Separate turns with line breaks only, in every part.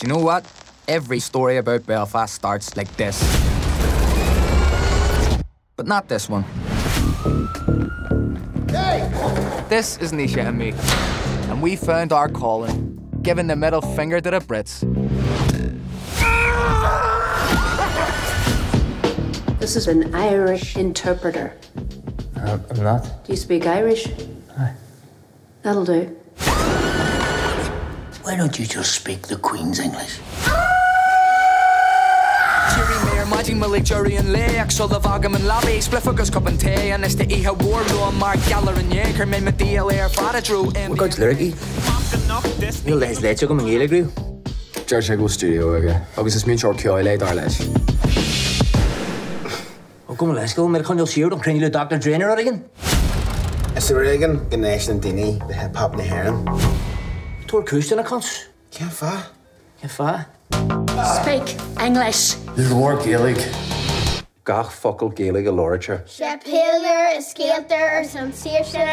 Do you know what? Every story about Belfast starts like this. But not this one. This is Naoise and me. And we found our calling, giving the middle finger to the Brits.
This is an Irish interpreter.
Uh, I'm not.
Do you speak Irish?
Aye.
That'll do.
Why don't you just speak the Queen's English?
Jerry Mayer, Magic Malik, Jury and Lake, so the Vagam and Labby, Spliff agus cup and tea, and it's the Iha Warlow, Mark Galler and Yanker, made me deal air, Fada Drew, and
Gods lurky. Níl leis leite go ngéile grú.
Deir sé go studio aige, agus is mín seo ceáil le dar leis.
ó go leis go mar chuil siúr an crunne le Dr. Drainer aigen.
Is er regen gnéis an daine de hip hop na haan?
Túair cúiste na cons.
Cean fa?
Ce fá?
Speak English.
Lór er Gaelig.
Gach focail géala go láirte.
Se peler is skeelter ar san siir sin.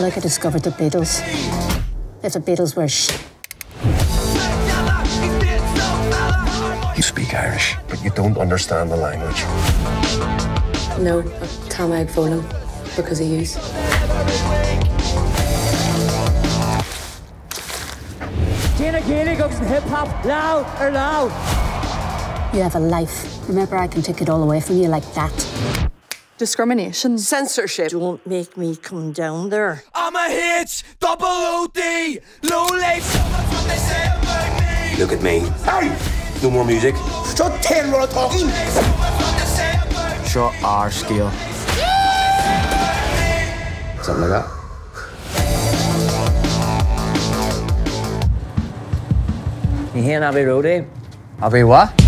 Like I discovered the Beatles. If the Beatles were sh.
You speak Irish, but you don't understand the language.
No, Tom Ag Folan because of use.
Déna géala agus an hip hop loud ar loud.
You have a life. Remember, I can take it all away from you like that.
Discrimination.
Censorship. Don't make me come down there.
I'm a hit, double OD, low life.
Look at me. Hey! No more music.
Shut ten while I'm talking!
Sure, our scale.
Something like that.
Ní héan a bhí ródaí.
I'll what?